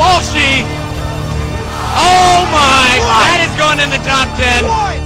Walshy. Oh my, that is going in the top 10.